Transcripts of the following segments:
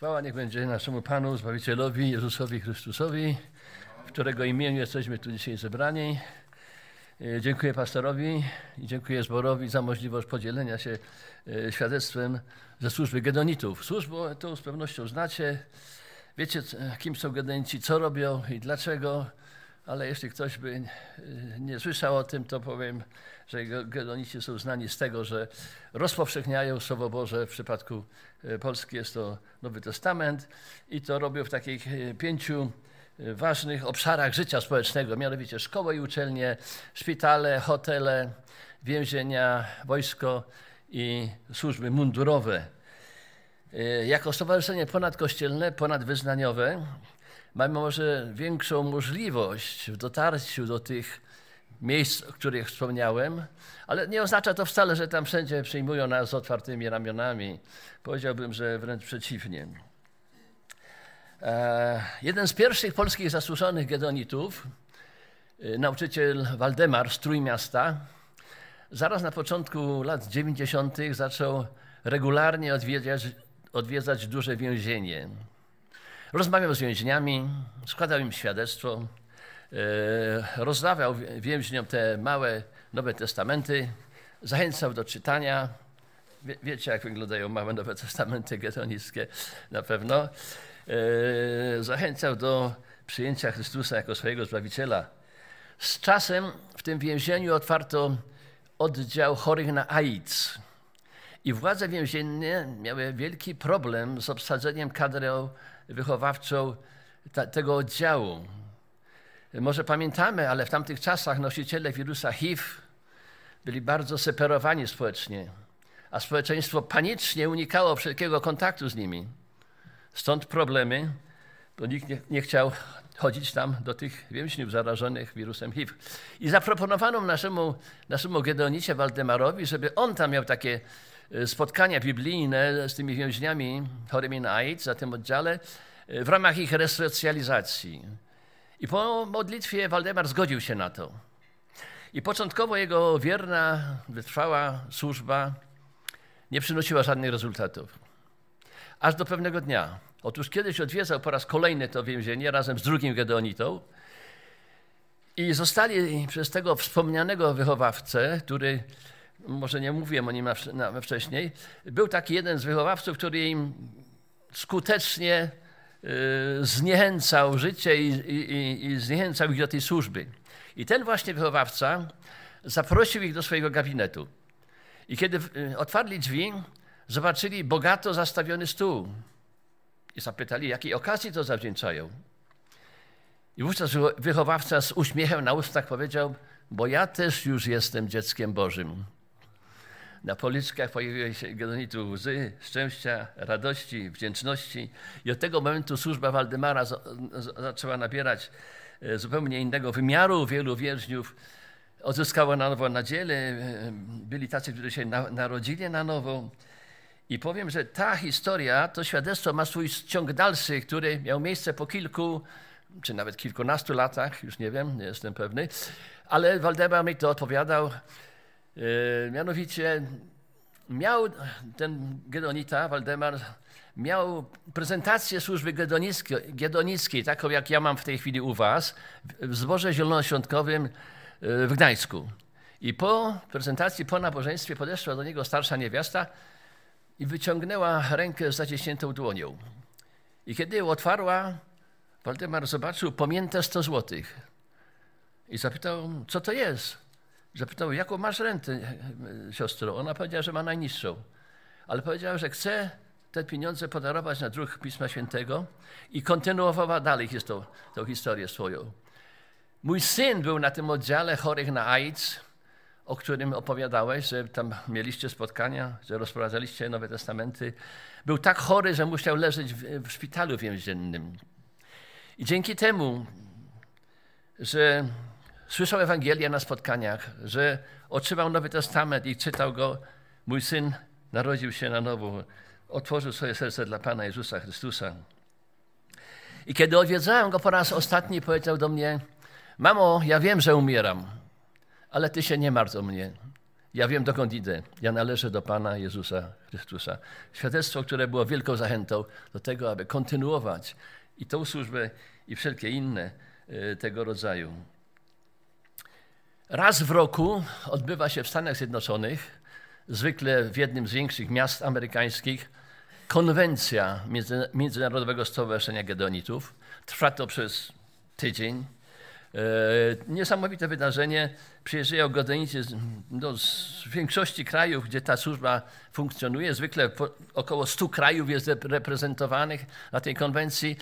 Chwała niech będzie naszemu Panu, Zbawicielowi, Jezusowi Chrystusowi, w którego imieniu jesteśmy tu dzisiaj zebrani. E, dziękuję pastorowi i dziękuję zborowi za możliwość podzielenia się e, świadectwem ze służby Gedonitów. Służbę tą z pewnością znacie. Wiecie, kim są Gedonici, co robią i dlaczego, ale jeśli ktoś by e, nie słyszał o tym, to powiem, że Gedonici są znani z tego, że rozpowszechniają Słowo Boże. W przypadku Polski jest to Nowy Testament i to robią w takich pięciu ważnych obszarach życia społecznego, mianowicie szkoły i uczelnie, szpitale, hotele, więzienia, wojsko i służby mundurowe. Jako stowarzyszenie ponadkościelne, ponadwyznaniowe mamy może większą możliwość w dotarciu do tych miejsc, o których wspomniałem, ale nie oznacza to wcale, że tam wszędzie przyjmują nas z otwartymi ramionami. Powiedziałbym, że wręcz przeciwnie. E, jeden z pierwszych polskich zasłużonych gedonitów, e, nauczyciel Waldemar z Trójmiasta, zaraz na początku lat 90. zaczął regularnie odwiedzać, odwiedzać duże więzienie. Rozmawiał z więźniami, składał im świadectwo, e, rozdawał więźniom te małe Nowe Testamenty, zachęcał do czytania. Wie, wiecie, jak wyglądają małe Nowe Testamenty gedonickie na pewno. E, zachęcał do przyjęcia Chrystusa jako swojego Zbawiciela. Z czasem w tym więzieniu otwarto oddział chorych na AIDS. I władze więzienne miały wielki problem z obsadzeniem kadrą wychowawczą ta, tego oddziału. Może pamiętamy, ale w tamtych czasach nosiciele wirusa HIV byli bardzo separowani społecznie, a społeczeństwo panicznie unikało wszelkiego kontaktu z nimi. Stąd problemy, bo nikt nie, nie chciał chodzić tam do tych więźniów zarażonych wirusem HIV. I zaproponowano naszemu, naszemu Gedonicie Waldemarowi, żeby on tam miał takie spotkania biblijne z tymi więźniami chorymi na AIDS na tym oddziale e, w ramach ich resocjalizacji. I po modlitwie Waldemar zgodził się na to. I początkowo jego wierna, wytrwała służba nie przynosiła żadnych rezultatów aż do pewnego dnia. Otóż kiedyś odwiedzał po raz kolejny to więzienie razem z drugim Gedeonitą i zostali przez tego wspomnianego wychowawcę, który, może nie mówiłem o nim na, wcześniej, był taki jeden z wychowawców, który im skutecznie y, zniechęcał życie i, i, i zniechęcał ich do tej służby. I ten właśnie wychowawca zaprosił ich do swojego gabinetu. I kiedy y, otwarli drzwi, zobaczyli bogato zastawiony stół i zapytali, jakiej okazji to zawdzięczają. I wówczas wychowawca z uśmiechem na ustach powiedział, bo ja też już jestem dzieckiem Bożym. Na policzkach pojawiły się Gedonitu łzy, szczęścia, radości, wdzięczności i od tego momentu służba Waldemara zaczęła nabierać e, zupełnie innego wymiaru. Wielu więźniów odzyskała na nowo nadzieję. E, byli tacy, którzy się narodzili na nowo. I powiem, że ta historia, to świadectwo ma swój ciąg dalszy, który miał miejsce po kilku, czy nawet kilkunastu latach, już nie wiem, nie jestem pewny, ale Waldemar mi to odpowiadał. Yy, mianowicie miał ten Gedonita, Waldemar, miał prezentację służby gedonickiej, taką jak ja mam w tej chwili u was, w zborze zielonoświątkowym yy, w Gdańsku. I po prezentacji, po nabożeństwie podeszła do niego starsza niewiasta i wyciągnęła rękę z zaciśniętą dłonią. I kiedy ją otwarła, Waldemar zobaczył pomięte 100 złotych. I zapytał, co to jest? Zapytał, jaką masz rentę, siostro? Ona powiedziała, że ma najniższą. Ale powiedziała, że chce te pieniądze podarować na druk Pisma Świętego i kontynuowała dalej tą, tą historię swoją. Mój syn był na tym oddziale chorych na AIDS o którym opowiadałeś, że tam mieliście spotkania, że rozprowadzaliście Nowe Testamenty, był tak chory, że musiał leżeć w, w szpitalu więziennym. I dzięki temu, że słyszał Ewangelię na spotkaniach, że otrzymał Nowy Testament i czytał go, mój syn narodził się na nowo, otworzył swoje serce dla Pana Jezusa Chrystusa. I kiedy odwiedzałem go po raz ostatni, powiedział do mnie: Mamo, ja wiem, że umieram ale ty się nie martw o mnie. Ja wiem, dokąd idę. Ja należę do Pana Jezusa Chrystusa. Świadectwo, które było wielką zachętą do tego, aby kontynuować i tą służbę, i wszelkie inne y, tego rodzaju. Raz w roku odbywa się w Stanach Zjednoczonych, zwykle w jednym z większych miast amerykańskich, konwencja Międzynarodowego Stowarzyszenia Gedonitów. Trwa to przez tydzień. E, niesamowite wydarzenie. Przyjeżdżają Gedonici z, no, z większości krajów, gdzie ta służba funkcjonuje. Zwykle około 100 krajów jest reprezentowanych na tej konwencji.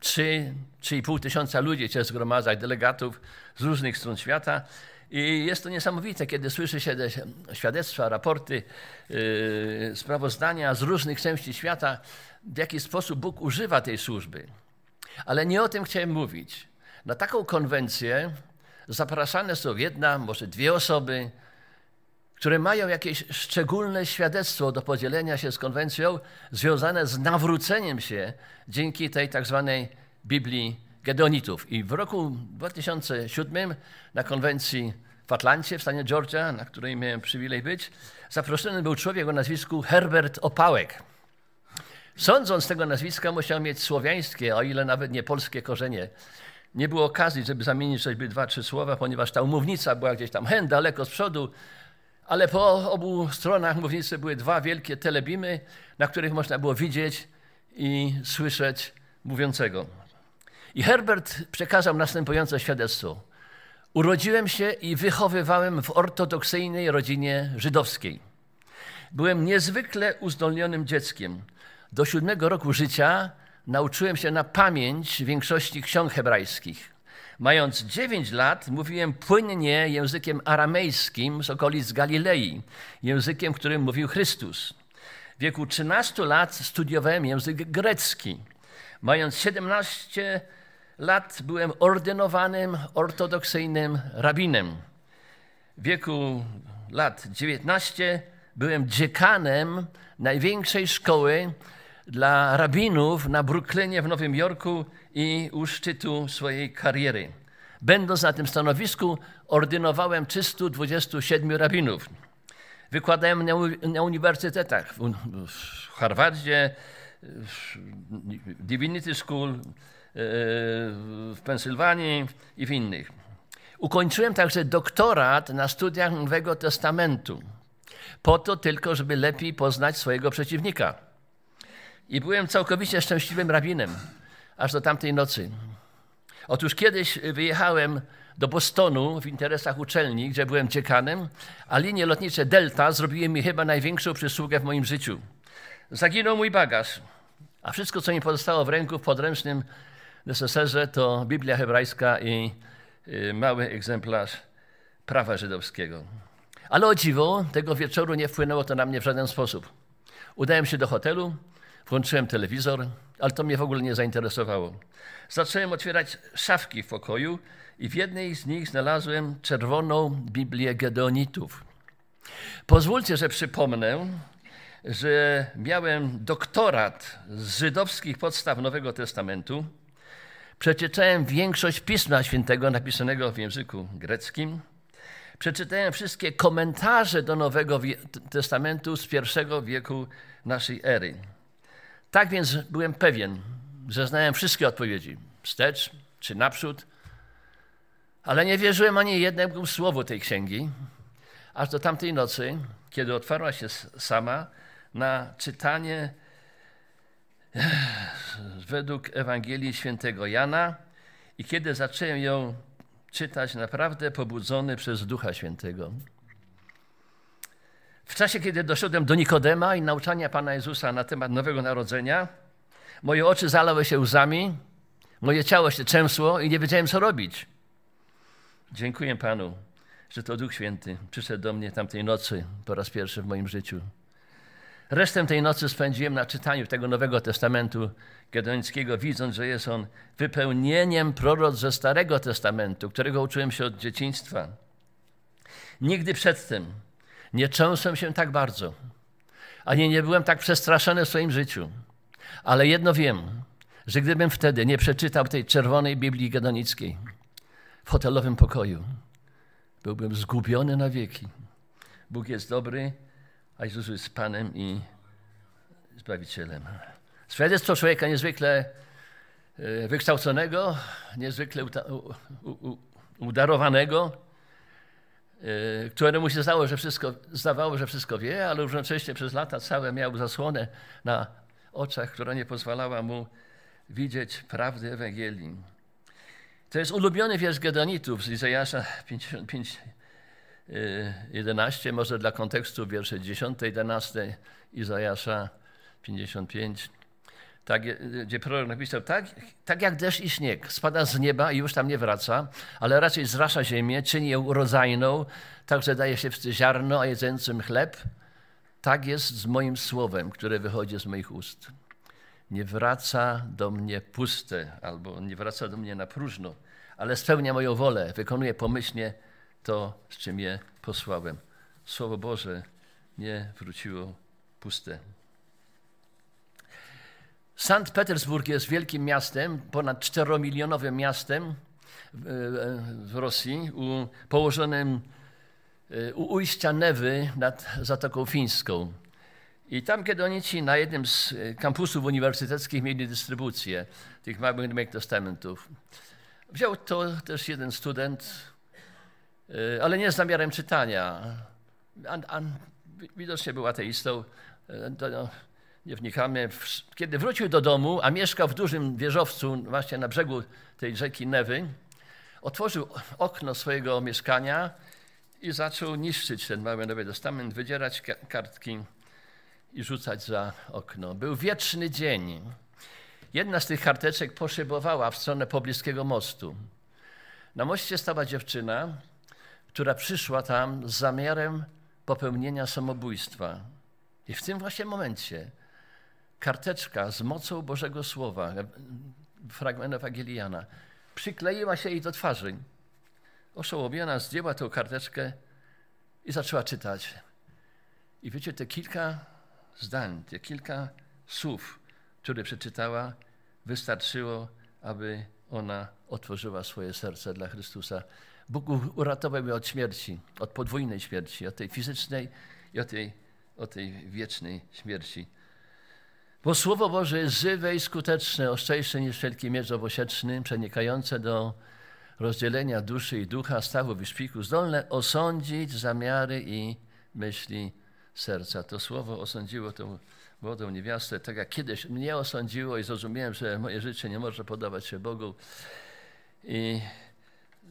3, e, 3,5 tysiąca ludzi się zgromadza, delegatów z różnych stron świata. I jest to niesamowite, kiedy słyszy się świadectwa, raporty, yy, sprawozdania z różnych części świata, w jaki sposób Bóg używa tej służby. Ale nie o tym chciałem mówić. Na taką konwencję zapraszane są jedna, może dwie osoby, które mają jakieś szczególne świadectwo do podzielenia się z konwencją, związane z nawróceniem się dzięki tej tak zwanej Biblii Gedonitów. I w roku 2007 na konwencji w Atlancie, w stanie Georgia, na której miałem przywilej być, zaproszony był człowiek o nazwisku Herbert Opałek. Sądząc tego nazwiska, musiał mieć słowiańskie, o ile nawet nie polskie korzenie. Nie było okazji, żeby zamienić choćby dwa, trzy słowa, ponieważ ta umownica była gdzieś tam hen daleko z przodu, ale po obu stronach mównicy były dwa wielkie telebimy, na których można było widzieć i słyszeć mówiącego. I Herbert przekazał następujące świadectwo. Urodziłem się i wychowywałem w ortodoksyjnej rodzinie żydowskiej. Byłem niezwykle uzdolnionym dzieckiem. Do siódmego roku życia nauczyłem się na pamięć większości ksiąg hebrajskich. Mając dziewięć lat, mówiłem płynnie językiem aramejskim z okolic Galilei, językiem, którym mówił Chrystus. W wieku 13 lat studiowałem język grecki. Mając 17 lat byłem ordynowanym ortodoksyjnym rabinem. W wieku lat 19 byłem dziekanem największej szkoły dla rabinów na Brooklynie w Nowym Jorku i u szczytu swojej kariery. Będąc na tym stanowisku, ordynowałem 327 rabinów. Wykładałem na, uniwersytetach w Harvardzie, w Divinity School, w Pensylwanii i w innych. Ukończyłem także doktorat na studiach Nowego Testamentu, po to tylko, żeby lepiej poznać swojego przeciwnika. I byłem całkowicie szczęśliwym rabinem, aż do tamtej nocy. Otóż kiedyś wyjechałem do Bostonu w interesach uczelni, gdzie byłem dziekanem, a linie lotnicze Delta zrobiły mi chyba największą przysługę w moim życiu. Zaginął mój bagaż, a wszystko, co mi pozostało w ręku w podręcznym neseserze to Biblia hebrajska i y, mały egzemplarz prawa żydowskiego. Ale o dziwo, tego wieczoru nie wpłynęło to na mnie w żaden sposób. Udałem się do hotelu, włączyłem telewizor, ale to mnie w ogóle nie zainteresowało. Zacząłem otwierać szafki w pokoju i w jednej z nich znalazłem czerwoną Biblię Gedeonitów. Pozwólcie, że przypomnę, że miałem doktorat z żydowskich podstaw Nowego Testamentu Przeczytałem większość Pisma Świętego napisanego w języku greckim. Przeczytałem wszystkie komentarze do Nowego Testamentu z pierwszego wieku naszej ery. Tak więc byłem pewien, że znałem wszystkie odpowiedzi, wstecz czy naprzód, ale nie wierzyłem ani jednemu słowu tej księgi, aż do tamtej nocy, kiedy otwarła się sama na czytanie według Ewangelii Świętego Jana i kiedy zacząłem ją czytać, naprawdę pobudzony przez Ducha Świętego. W czasie, kiedy doszedłem do Nikodema i nauczania Pana Jezusa na temat Nowego Narodzenia, moje oczy zalały się łzami, moje ciało się trzęsło i nie wiedziałem, co robić. Dziękuję Panu, że to Duch Święty przyszedł do mnie tamtej nocy po raz pierwszy w moim życiu. Resztę tej nocy spędziłem na czytaniu tego Nowego Testamentu Gedońskiego, widząc, że jest on wypełnieniem proroc ze Starego Testamentu, którego uczyłem się od dzieciństwa. Nigdy przedtem nie cząsłem się tak bardzo, ani nie byłem tak przestraszony w swoim życiu. Ale jedno wiem, że gdybym wtedy nie przeczytał tej czerwonej Biblii Gedonickiej w hotelowym pokoju, byłbym zgubiony na wieki. Bóg jest dobry, a Jezus jest Panem i Zbawicielem. Świadectwo człowieka niezwykle e, wykształconego, niezwykle udarowanego, któremu się zdało, że wszystko, zdawało, że wszystko wie, ale równocześnie przez lata całe miał zasłonę na oczach, która nie pozwalała mu widzieć prawdy Ewangelii. To jest ulubiony wiersz Gedonitów z Izajasza 55, 11, może dla kontekstu wiersze 10, 11 Izajasza 55, tak, gdzie prorok napisał, tak, tak jak deszcz i śnieg spada z nieba i już tam nie wraca, ale raczej zrasza ziemię, czyni ją urodzajną, tak że daje się w ziarno, a jedzącym chleb, tak jest z moim słowem, które wychodzi z moich ust. Nie wraca do mnie puste, albo nie wraca do mnie na próżno, ale spełnia moją wolę, wykonuje pomyślnie to, z czym je posłałem. Słowo Boże nie wróciło puste. Sankt Petersburg jest wielkim miastem, ponad czteromilionowym miastem w Rosji, położonym e, u ujścia Newy nad Zatoką Fińską. I tam, kiedy oni ci na jednym z e, kampusów uniwersyteckich mieli dystrybucję tych małych testamentów, wziął to też jeden student, e, ale nie z zamiarem czytania. A, a, widocznie był ateistą. Nie wnikamy. Kiedy wrócił do domu, a mieszkał w dużym wieżowcu właśnie na brzegu tej rzeki Newy, otworzył okno swojego mieszkania i zaczął niszczyć ten mały Nowy Testament, wydzierać kartki i rzucać za okno. Był wieczny dzień. Jedna z tych karteczek poszybowała w stronę pobliskiego mostu. Na moście stała dziewczyna, która przyszła tam z zamiarem popełnienia samobójstwa. I w tym właśnie momencie karteczka z mocą Bożego Słowa, fragment Ewangeliana, przykleiła się jej do twarzy. Oszołomiona zdjęła tę karteczkę i zaczęła czytać. I wiecie, te kilka zdań, te kilka słów, które przeczytała, wystarczyło, aby ona otworzyła swoje serce dla Chrystusa. Bóg uratował ją od śmierci, od podwójnej śmierci, od tej fizycznej i od tej, od tej wiecznej śmierci. Bo Słowo Boże jest żywe i skuteczne, ostrzejsze niż wszelki miecz owosieczny, przenikające do rozdzielenia duszy i ducha, stawów i szpiku, zdolne osądzić zamiary i myśli serca. To słowo osądziło tą młodą niewiastę, tak jak kiedyś mnie osądziło i zrozumiałem, że moje życie nie może podobać się Bogu i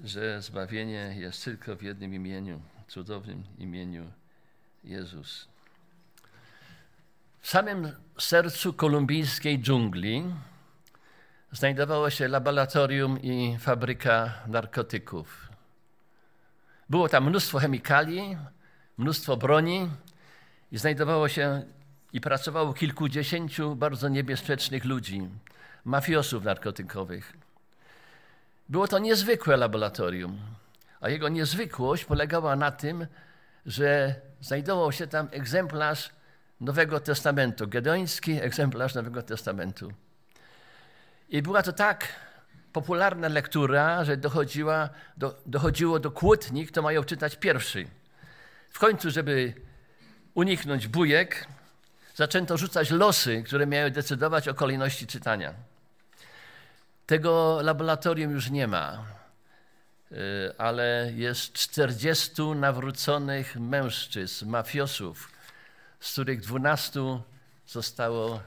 że zbawienie jest tylko w jednym imieniu, cudownym imieniu Jezus. W samym sercu kolumbijskiej dżungli znajdowało się laboratorium i fabryka narkotyków. Było tam mnóstwo chemikali, mnóstwo broni i znajdowało się i pracowało kilkudziesięciu bardzo niebezpiecznych ludzi, mafiosów narkotykowych. Było to niezwykłe laboratorium, a jego niezwykłość polegała na tym, że znajdował się tam egzemplarz Nowego Testamentu, gedoński egzemplarz Nowego Testamentu. I była to tak popularna lektura, że dochodziła do, dochodziło do kłótni, kto mają czytać pierwszy. W końcu, żeby uniknąć bujek, zaczęto rzucać losy, które miały decydować o kolejności czytania. Tego laboratorium już nie ma, y, ale jest 40 nawróconych mężczyzn, mafiosów, z których 12 zostało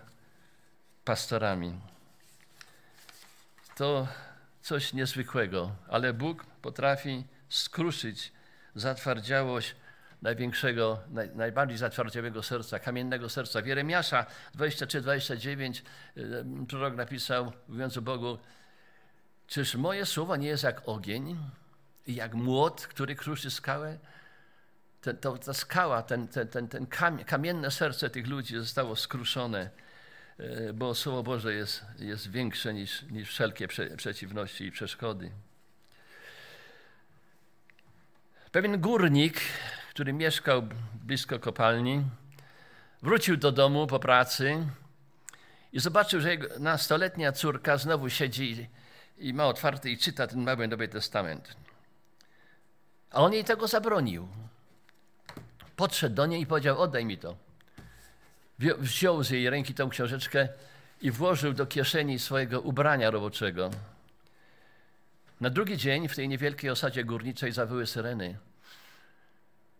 pastorami. To coś niezwykłego, ale Bóg potrafi skruszyć zatwardziałość największego, naj, najbardziej zatwardziałego serca, kamiennego serca. W Jeremiasza 23-29 y, prorok napisał, mówiąc o Bogu, czyż moje słowo nie jest jak ogień i jak młot, który kruszy skałę? To, ta skała, ten, ten, ten, ten kamienne serce tych ludzi zostało skruszone, y, bo Słowo Boże jest, jest większe niż, niż wszelkie prze, przeciwności i przeszkody. Pewien górnik który mieszkał blisko kopalni, wrócił do domu po pracy i zobaczył, że jego nastoletnia córka znowu siedzi i ma otwarty i czyta ten mały Nowy Testament. A on jej tego zabronił. Podszedł do niej i powiedział: Oddaj mi to. Wziął z jej ręki tą książeczkę i włożył do kieszeni swojego ubrania roboczego. Na drugi dzień w tej niewielkiej osadzie górniczej zawyły syreny.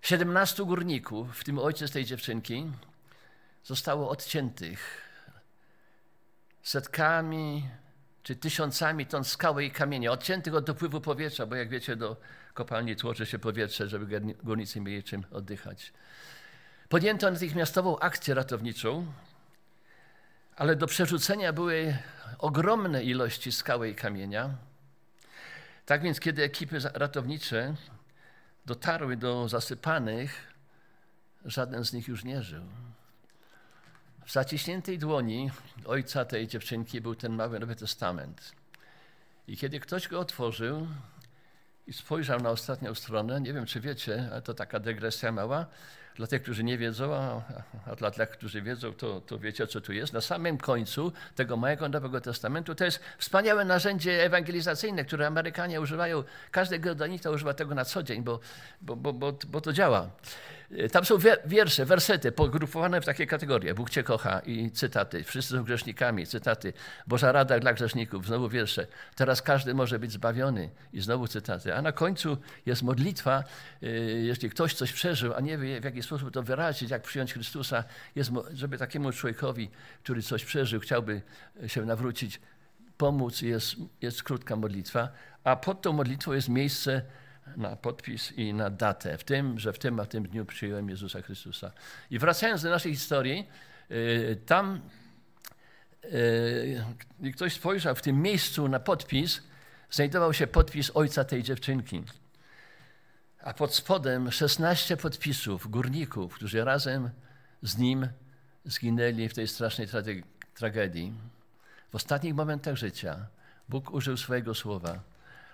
Siedemnastu górników, w tym ojciec tej dziewczynki, zostało odciętych setkami czy tysiącami ton skały i kamienia, odciętych od dopływu powietrza, bo jak wiecie, do kopalni tłoczy się powietrze, żeby górnicy mieli czym oddychać. Podjęto natychmiastową akcję ratowniczą, ale do przerzucenia były ogromne ilości skały i kamienia. Tak więc, kiedy ekipy ratownicze dotarły do zasypanych, żaden z nich już nie żył. W zaciśniętej dłoni ojca tej dziewczynki był ten mały Nowy Testament. I kiedy ktoś go otworzył i spojrzał na ostatnią stronę, nie wiem czy wiecie, ale to taka dygresja mała, dla tych, którzy nie wiedzą, a, a dla tych, którzy wiedzą, to, to wiecie, co tu jest. Na samym końcu tego małego Nowego Testamentu to jest wspaniałe narzędzie ewangelizacyjne, które Amerykanie używają. Każdy geodonita używa tego na co dzień, bo, bo, bo, bo, bo to działa. Tam są wiersze, wersety pogrupowane w takie kategorie. Bóg Cię kocha i cytaty. Wszyscy są grzesznikami, cytaty. Boża rada dla grzeszników, znowu wiersze. Teraz każdy może być zbawiony i znowu cytaty. A na końcu jest modlitwa, y, jeśli ktoś coś przeżył, a nie wie w jaki sposób to wyrazić, jak przyjąć Chrystusa, jest, żeby takiemu człowiekowi, który coś przeżył, chciałby się nawrócić, pomóc, jest, jest krótka modlitwa. A pod tą modlitwą jest miejsce, na podpis i na datę, w tym, że w tym a tym dniu przyjąłem Jezusa Chrystusa. I wracając do naszej historii, y, tam y, ktoś spojrzał w tym miejscu na podpis, znajdował się podpis ojca tej dziewczynki. A pod spodem 16 podpisów górników, którzy razem z nim zginęli w tej strasznej tragedii. W ostatnich momentach życia Bóg użył swojego słowa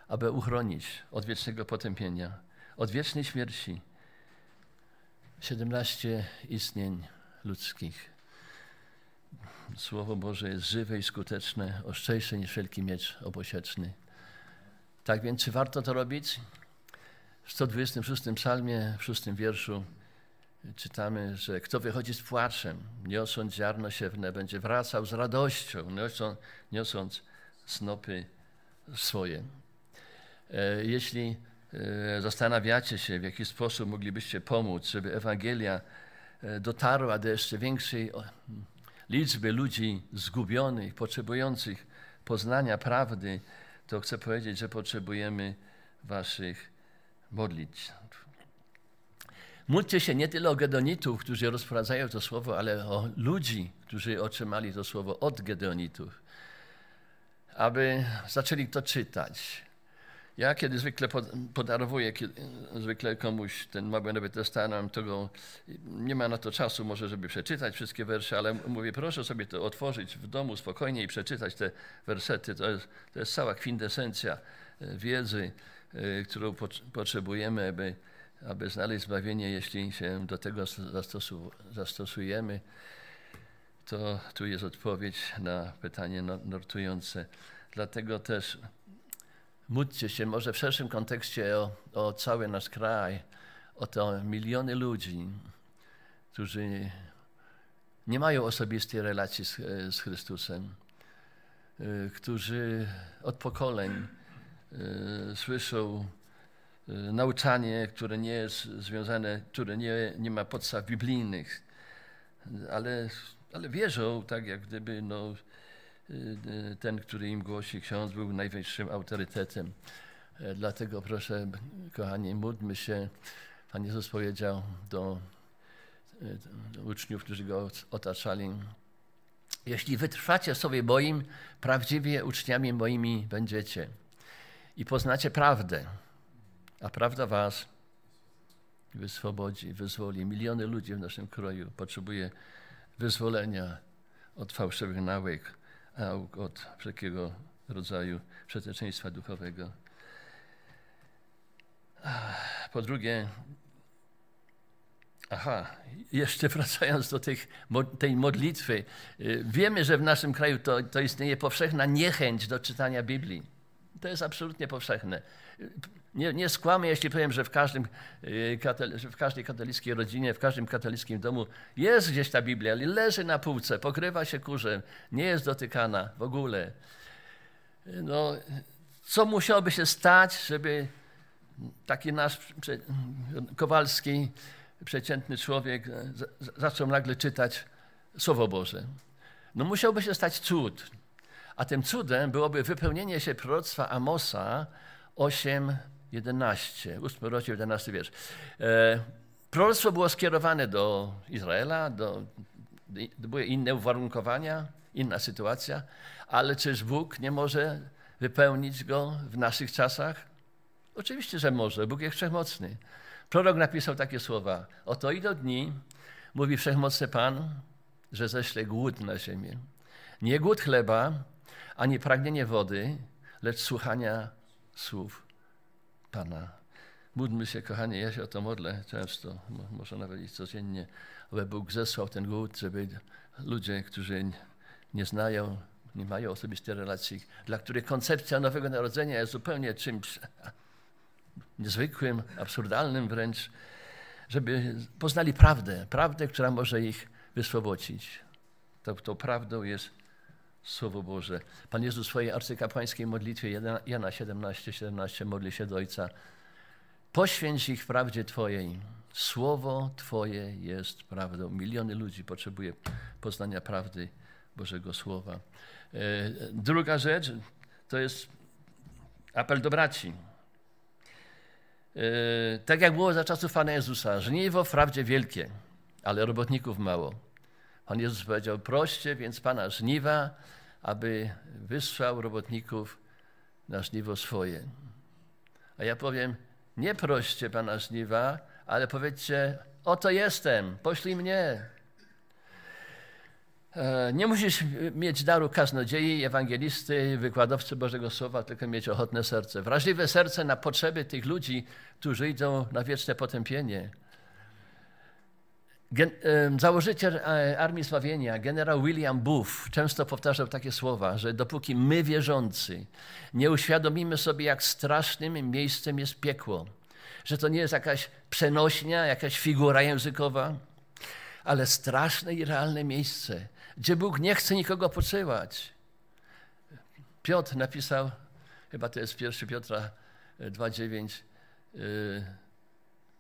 aby uchronić od wiecznego potępienia, od wiecznej śmierci 17 istnień ludzkich. Słowo Boże jest żywe i skuteczne, ostrzejsze niż wszelki miecz obosieczny. Tak więc, czy warto to robić? W 126 psalmie, w szóstym wierszu czytamy, że kto wychodzi z płaczem, niosąc ziarno siewne, będzie wracał z radością, niosąc, niosąc snopy swoje. E, jeśli e, zastanawiacie się, w jaki sposób moglibyście pomóc, żeby Ewangelia e, dotarła do jeszcze większej liczby ludzi zgubionych, potrzebujących poznania prawdy, to chcę powiedzieć, że potrzebujemy Waszych modlitw. Módlcie się nie tyle o Gedonitów, którzy rozprowadzają to słowo, ale o ludzi, którzy otrzymali to słowo od Gedonitów, aby zaczęli to czytać, ja kiedy zwykle podarowuję zwykle komuś ten mały Nowy Testament, to go, nie ma na to czasu może, żeby przeczytać wszystkie wersze, ale mówię, proszę sobie to otworzyć w domu spokojnie i przeczytać te wersety. To jest, to jest cała kwintesencja e, wiedzy, e, którą potrzebujemy, aby, aby znaleźć zbawienie, jeśli się do tego zastosujemy. To tu jest odpowiedź na pytanie nurtujące. Dlatego też Módlcie się może w szerszym kontekście o, o cały nasz kraj, o te miliony ludzi, którzy nie mają osobistej relacji z, z Chrystusem, y, którzy od pokoleń y, słyszą y, nauczanie, które nie jest związane, które nie, nie ma podstaw biblijnych, ale, ale wierzą, tak jak gdyby no, ten, który im głosi ksiądz, był najwyższym autorytetem. E, dlatego proszę, kochani, módlmy się. Pan Jezus powiedział do, y, do uczniów, którzy go otaczali, jeśli wytrwacie sobie moim, prawdziwie uczniami moimi będziecie i poznacie prawdę, a prawda was wyswobodzi, wyzwoli. Miliony ludzi w naszym kraju potrzebuje wyzwolenia od fałszywych nawyk, od wszelkiego rodzaju przeteczeństwa duchowego. Po drugie, aha, jeszcze wracając do tych, tej modlitwy, y, wiemy, że w naszym kraju to, to istnieje powszechna niechęć do czytania Biblii. To jest absolutnie powszechne. Nie, nie skłamię, jeśli powiem, że w, każdym, y, w każdej katolickiej rodzinie, w każdym katolickim domu jest gdzieś ta Biblia, leży na półce, pokrywa się kurzem, nie jest dotykana w ogóle. No, co musiałoby się stać, żeby taki nasz Kowalski, przeciętny człowiek, zaczął nagle czytać Słowo Boże? No musiałby się stać cud. A tym cudem byłoby wypełnienie się proroctwa Amosa 8, 11, 8 rozdział, 11 wiersz. E, proroctwo było skierowane do Izraela, do, do, były inne uwarunkowania, inna sytuacja, ale czyż Bóg nie może wypełnić go w naszych czasach? Oczywiście, że może. Bóg jest wszechmocny. Prorok napisał takie słowa. Oto idą dni, mówi wszechmocny Pan, że ześle głód na ziemię. Nie głód chleba, ani pragnienie wody, lecz słuchania słów Pana. Módlmy się, kochani, ja się o to modlę często, może nawet i codziennie, aby Bóg zesłał ten głód, żeby ludzie, którzy nie znają, nie mają osobistej relacji, dla których koncepcja Nowego Narodzenia jest zupełnie czymś niezwykłym, absurdalnym wręcz, żeby poznali prawdę, prawdę, która może ich wyswobodzić. To, tą prawdą jest Słowo Boże. Pan Jezus w swojej arcykapłańskiej modlitwie Jana 17, 17 modli się do Ojca. Poświęć ich prawdzie Twojej. Słowo Twoje jest prawdą. Miliony ludzi potrzebuje poznania prawdy Bożego Słowa. E, druga rzecz to jest apel do braci. E, tak jak było za czasów Pana Jezusa, żniwo wprawdzie wielkie, ale robotników mało. Pan Jezus powiedział, proście więc Pana żniwa, aby wysłał robotników na żniwo swoje. A ja powiem, nie proście Pana żniwa, ale powiedzcie, oto jestem, poślij mnie. E, nie musisz mieć daru kaznodziei, ewangelisty, wykładowcy Bożego Słowa, tylko mieć ochotne serce. Wrażliwe serce na potrzeby tych ludzi, którzy idą na wieczne potępienie. Gen, założyciel e, Armii Sławienia, generał William Booth, często powtarzał takie słowa, że dopóki my wierzący nie uświadomimy sobie, jak strasznym miejscem jest piekło, że to nie jest jakaś przenośnia, jakaś figura językowa, ale straszne i realne miejsce, gdzie Bóg nie chce nikogo posyłać. Piotr napisał, chyba to jest 1 Piotra 2,9,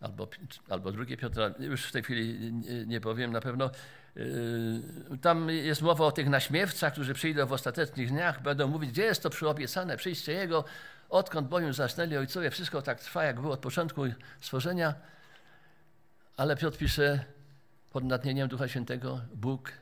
albo, albo drugie Piotra, już w tej chwili nie, powiem na pewno. Yy, tam jest mowa o tych naśmiewcach, którzy przyjdą w ostatecznych dniach, będą mówić, gdzie jest to przyobiecane przyjście Jego, odkąd bowiem zasnęli ojcowie, wszystko tak trwa, jak było od początku stworzenia. Ale Piotr pisze pod natchnieniem Ducha Świętego, Bóg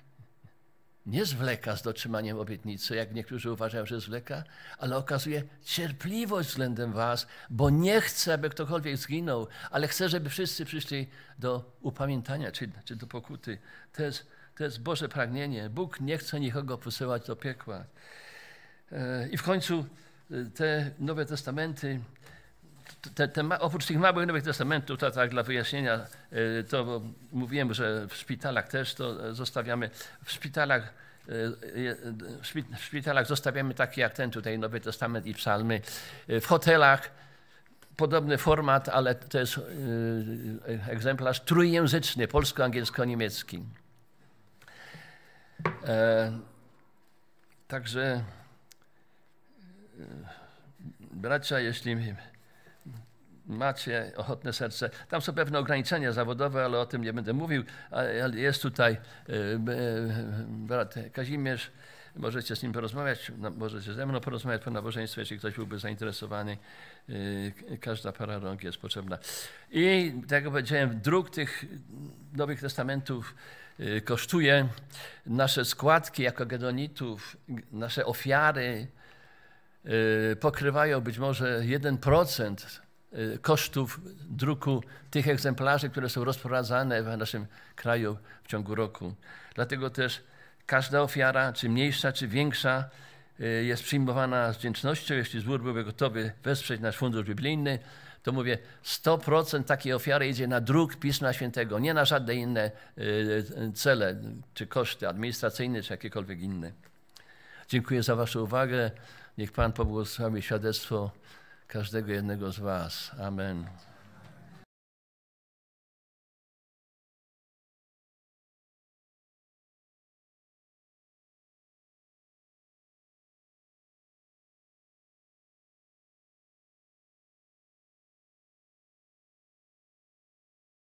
nie zwleka z dotrzymaniem obietnicy, jak niektórzy uważają, że zwleka, ale okazuje cierpliwość względem was, bo nie chce, aby ktokolwiek zginął, ale chce, żeby wszyscy przyszli do upamiętania czy, czy do pokuty. To jest, to jest Boże pragnienie. Bóg nie chce nikogo posyłać do piekła. E, I w końcu e, te Nowe Testamenty, te, te, oprócz tych małych Nowych Testamentów, to tak dla wyjaśnienia, e, to mówiłem, że w szpitalach też to zostawiamy. W szpitalach, e, w szpitalach zostawiamy takie jak ten tutaj Nowy Testament i psalmy. E, w hotelach podobny format, ale to jest egzemplarz trójjęzyczny, polsko-angielsko-niemiecki. Także bracia, jeśli macie ochotne serce. Tam są pewne ograniczenia zawodowe, ale o tym nie będę mówił. Ale jest tutaj e, e, brat Kazimierz, możecie z nim porozmawiać, no, możecie ze mną porozmawiać po nabożeństwie, jeśli ktoś byłby zainteresowany. E, każda para rąk jest potrzebna. I tak jak powiedziałem, druk tych Nowych Testamentów kosztuje. Nasze składki jako gedonitów, nasze ofiary pokrywają być może 1% Y, kosztów druku tych egzemplarzy, które są rozprowadzane w naszym kraju w ciągu roku. Dlatego też każda ofiara, czy mniejsza, czy większa, y, jest przyjmowana z wdzięcznością. Jeśli zbór byłby gotowy wesprzeć nasz fundusz biblijny, to mówię, 100% takiej ofiary idzie na druk Pisma Świętego, nie na żadne inne y, cele, czy koszty administracyjne, czy jakiekolwiek inne. Dziękuję za Waszą uwagę. Niech Pan pobłogosławi świadectwo każdego jednego z Was. Amen.